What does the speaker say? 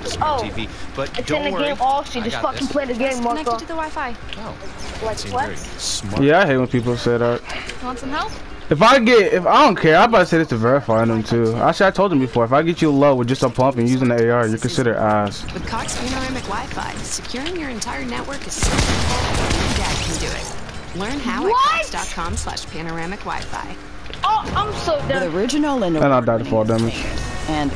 the smart Oh, TV. But It's don't in the worry. game All she Just fucking played the game, Connected to the Wi-Fi. Oh, Like what? Yeah, I hate when people say that. Want some help? If I get, if I don't care, I'm about to say this to verify them too. Actually, I told them before. If I get you low with just a pump and using the AR, you're considered ass. With Cox Panoramic Wi-Fi, securing your entire network is so simple, your dad can do it. Learn how What? at cox.com slash panoramic Wi-Fi. Oh, I'm so dumb. The original and I died to fall damage. and